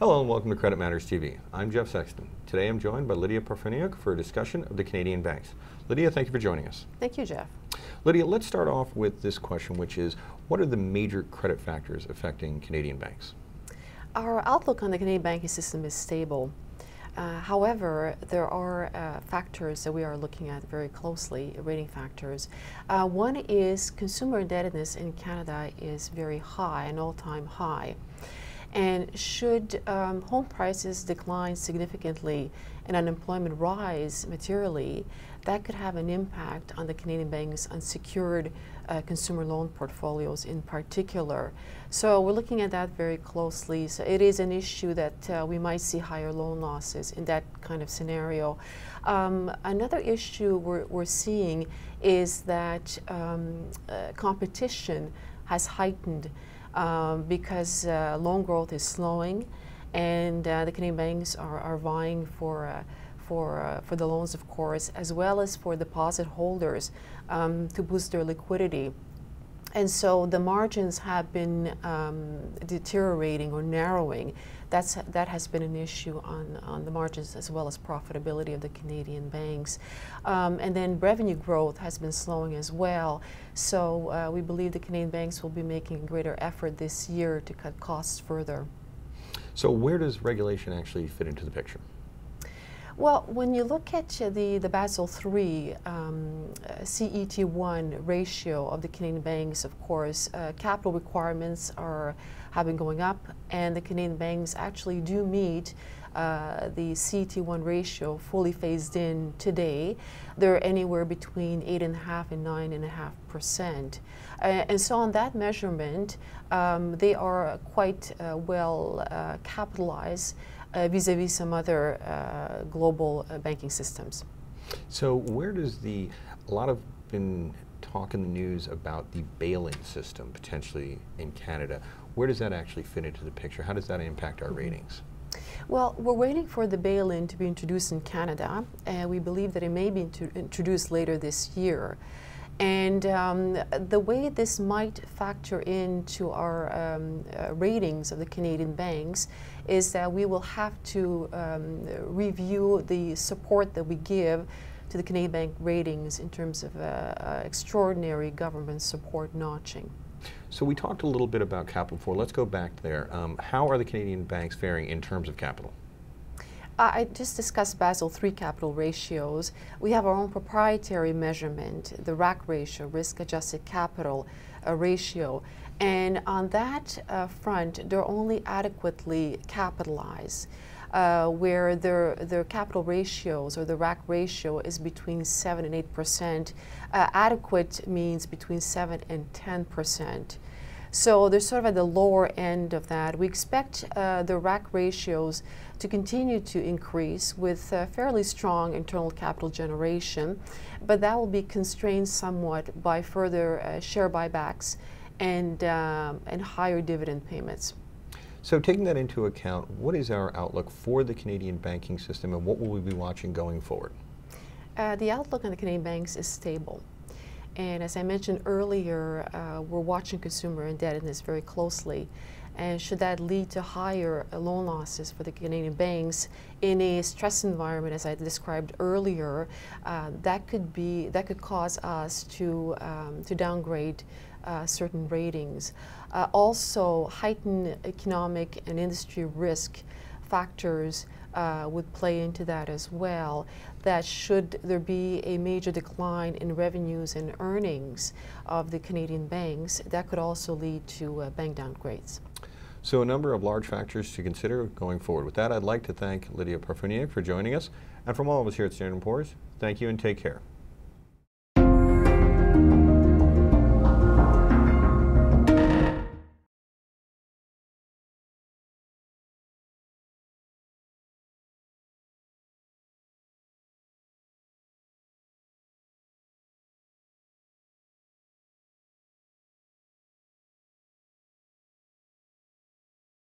Hello and welcome to Credit Matters TV. I'm Jeff Sexton. Today I'm joined by Lidia Parfeniuk for a discussion of the Canadian banks. Lidia, thank you for joining us. Thank you, Jeff. Lidia, let's start off with this question, which is what are the major credit factors affecting Canadian banks? Our outlook on the Canadian banking system is stable. Uh, however, there are uh, factors that we are looking at very closely, rating factors. Uh, one is consumer indebtedness in Canada is very high, an all-time high. And should um, home prices decline significantly and unemployment rise materially, that could have an impact on the Canadian bank's unsecured uh, consumer loan portfolios in particular. So we're looking at that very closely. So it is an issue that uh, we might see higher loan losses in that kind of scenario. Um, another issue we're, we're, seeing is that um, uh, competition has heightened um, because uh, loan growth is slowing and uh, the Canadian banks are, are vying for, uh, for, uh, for the loans, of course, as well as for deposit holders um, to boost their liquidity. And so the margins have been um, deteriorating or narrowing. That's, that has been an issue on, on the margins as well as profitability of the Canadian banks. Um, and then revenue growth has been slowing as well. So uh, we believe the Canadian banks will be making a greater effort this year to cut costs further. So where does regulation actually fit into the picture? Well, when you look at the, the Basel III um, uh, CET1 ratio of the Canadian banks, of course, uh, capital requirements are have been going up, and the Canadian banks actually do meet uh, the CET1 ratio fully phased in today. They're anywhere between 8.5 and 9.5 percent. Uh, and so on that measurement, um, they are quite uh, well uh, capitalized vis-a-vis -vis some other uh, global uh, banking systems. So where does the, a lot of been talk in the news about the bail-in system potentially in Canada. Where does that actually fit into the picture? How does that impact our mm -hmm. ratings? Well, we're waiting for the bail-in to be introduced in Canada, and we believe that it may be introduced later this year. And um, the way this might factor into our um, uh, ratings of the Canadian banks is that we will have to um, review the support that we give to the Canadian bank ratings in terms of uh, uh, extraordinary government support notching. So we talked a little bit about capital before. Let's go back there. Um, how are the Canadian banks faring in terms of capital? I just discussed Basel III capital ratios. We have our own proprietary measurement, the RAC ratio, risk-adjusted capital uh, ratio. And on that uh, front, they're only adequately capitalized. Uh, where their, their capital ratios or the RAC ratio is between 7 and 8 percent. Uh, adequate means between 7 and 10 percent. So they're sort of at the lower end of that. We expect uh, the RAC ratios to continue to increase with uh, fairly strong internal capital generation, but that will be constrained somewhat by further uh, share buybacks and, um, and higher dividend payments. So taking that into account, what is our outlook for the Canadian banking system and what will we be watching going forward? Uh, the outlook on the Canadian banks is stable. And as I mentioned earlier, uh, we're watching consumer indebtedness very closely. And should that lead to higher loan losses for the Canadian banks in a stress environment, as I described earlier, uh, that could be that could cause us to um, to downgrade uh, certain ratings. Uh, also, heightened economic and industry risk factors uh, would play into that as well. That should there be a major decline in revenues and earnings of the Canadian banks, that could also lead to uh, bank downgrades. So a number of large factors to consider going forward. With that, I'd like to thank Lidia Parfeniuk for joining us. And from all of us here at Standard & Poor's, thank you and take care.